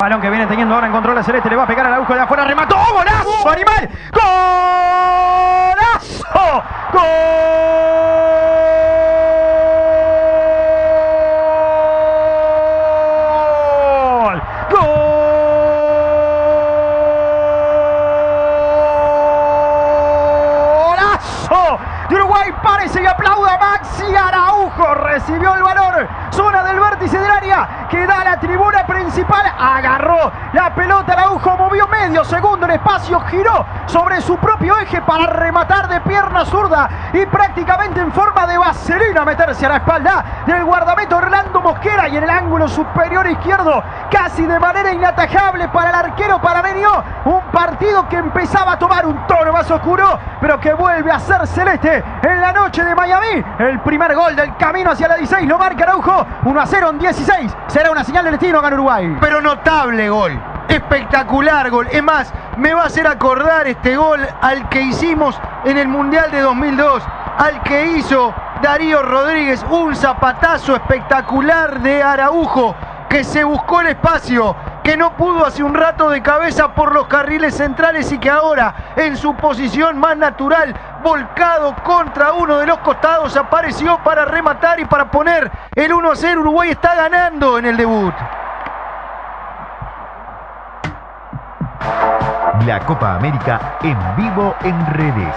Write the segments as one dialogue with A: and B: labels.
A: Balón que viene teniendo ahora en control la Celeste, le va a pegar al agujo de afuera, remató, golazo, animal, golazo, gol, golazo de Uruguay, parece que aplauda Maxi Araujo, recibió el valor, zona del vértice del área, que da la tribuna principal, agarró la pelota, Araujo movió medio segundo en espacio, giró sobre su propio eje para rematar de pierna zurda y prácticamente en forma de vaselina meterse a la espalda del guardameta Orlando Mosquera y en el ángulo superior izquierdo, casi de manera inatajable para el arquero panameño, un partido que empezaba a tomar un tono más oscuro, pero que vuelve a ser celeste en la noche de Miami. El primer gol del camino hacia la 16 lo marca Araujo, 1 a 0 en 16. Será una señal de destino gana Uruguay.
B: Pero notable gol. Espectacular gol. Es más, me va a hacer acordar este gol al que hicimos en el Mundial de 2002. Al que hizo Darío Rodríguez. Un zapatazo espectacular de Araujo que se buscó el espacio, que no pudo hace un rato de cabeza por los carriles centrales y que ahora en su posición más natural, volcado contra uno de los costados, apareció para rematar y para poner el 1 a 0. Uruguay está ganando en el debut.
C: La Copa América en vivo en redes.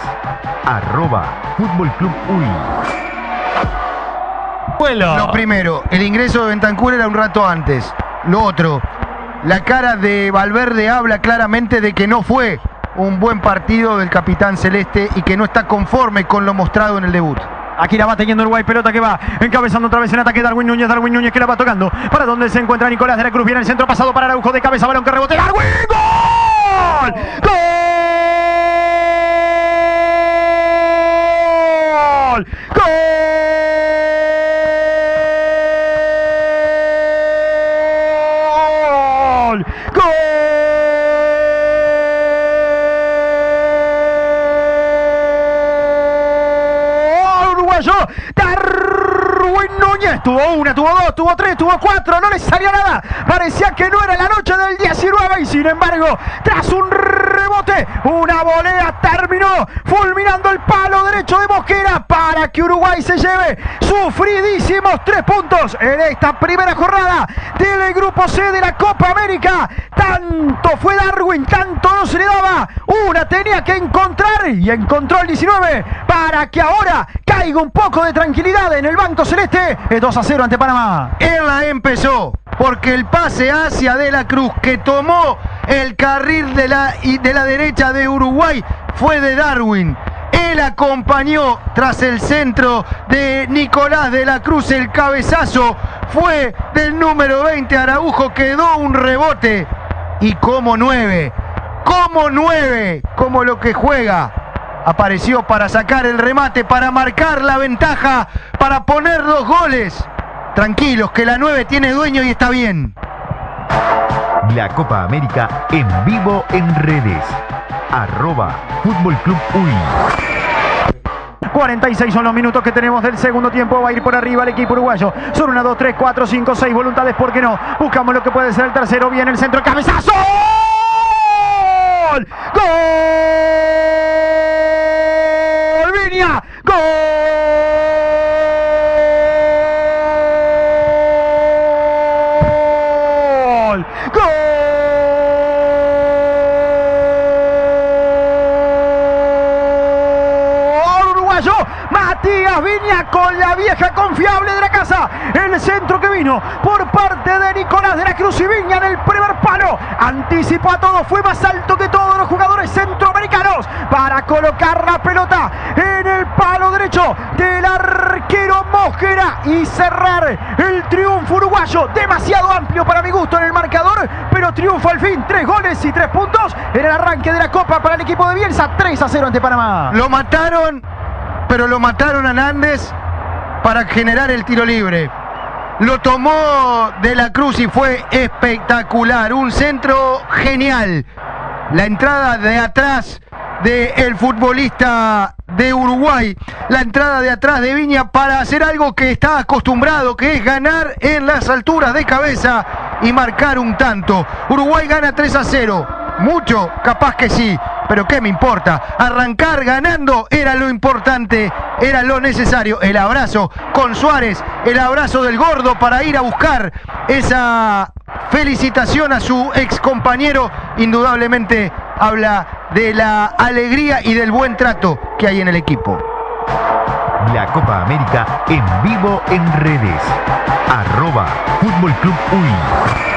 C: Arroba Fútbol Club UI.
B: Lo primero, el ingreso de Bentancur era un rato antes. Lo otro, la cara de Valverde habla claramente de que no fue un buen partido del capitán celeste y que no está conforme con lo mostrado en el debut.
A: Aquí la va teniendo Uruguay, pelota que va encabezando otra vez en ataque Darwin Núñez, Darwin Núñez que la va tocando. Para donde se encuentra Nicolás de la Cruz, viene el centro pasado para Araujo de cabeza, balón que rebote, Darwin, gol, gol, gol, gol, uruguayo, Darwin Núñez, tuvo una, tuvo dos, tuvo tres, tuvo cuatro, no le salía nada, parecía que no era la noche del 19 y sin embargo, tras un rebote, una volea terminó fulminando el palo derecho de Mosquera para que Uruguay se lleve sufridísimos tres puntos en esta primera jornada del grupo C de la Copa América. Tanto fue Darwin, tanto no se le daba. Una tenía que encontrar y encontró el 19 para que ahora caiga un poco de tranquilidad en el Banco Celeste. Es 2 a 0 ante Panamá.
B: Él la empezó porque el pase hacia De la Cruz que tomó el carril de la, de la derecha de Uruguay fue de Darwin. Él acompañó tras el centro de Nicolás de la Cruz. El cabezazo fue del número 20 Araujo. Quedó un rebote. Y como 9, como 9, como lo que juega. Apareció para sacar el remate, para marcar la ventaja, para poner los goles. Tranquilos, que la 9 tiene dueño y está bien.
C: La Copa América en vivo en redes. Arroba Fútbol Club UI.
A: 46 son los minutos que tenemos del segundo tiempo. Va a ir por arriba el equipo uruguayo. Son 1, 2, 3, 4, 5, 6 voluntades. ¿Por qué no? Buscamos lo que puede ser el tercero. Viene el centro. ¡Cabezazo! ¡Gol! ¡Gol! ¡Gol! Uruguayo. Matías Viña con la vieja confiable de la casa. El centro que vino por parte de Nicolás de la Cruz y Viña en el primer palo. Anticipó a todo. Fue más alto que todos los jugadores centroamericanos para colocar la pelota en el palo derecho del arquero Mosquera y cerrar el triunfo uruguayo. Demasiado amplio para mi gusto triunfo al fin. Tres goles y tres puntos en el arranque de la Copa para el equipo de Bielsa. 3 a 0 ante Panamá.
B: Lo mataron, pero lo mataron a Nández para generar el tiro libre. Lo tomó de la Cruz y fue espectacular. Un centro genial. La entrada de atrás del futbolista de Uruguay. La entrada de atrás de Viña para hacer algo que está acostumbrado, que es ganar en las alturas de cabeza. Y marcar un tanto. Uruguay gana 3 a 0. Mucho, capaz que sí, pero ¿qué me importa? Arrancar ganando era lo importante, era lo necesario. El abrazo con Suárez, el abrazo del gordo para ir a buscar esa felicitación a su ex compañero. Indudablemente habla de la alegría y del buen trato que hay en el equipo.
C: La Copa América en vivo en redes. Arroba Fútbol Club UI.